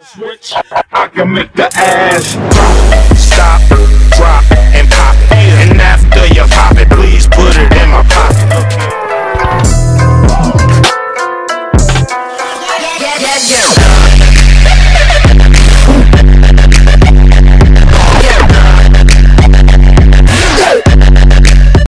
Switch, I can make the ass drop, stop, drop, and pop it. And after you pop it, please put it in my pocket. Yeah, yeah, yeah.